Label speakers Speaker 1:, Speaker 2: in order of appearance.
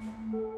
Speaker 1: you.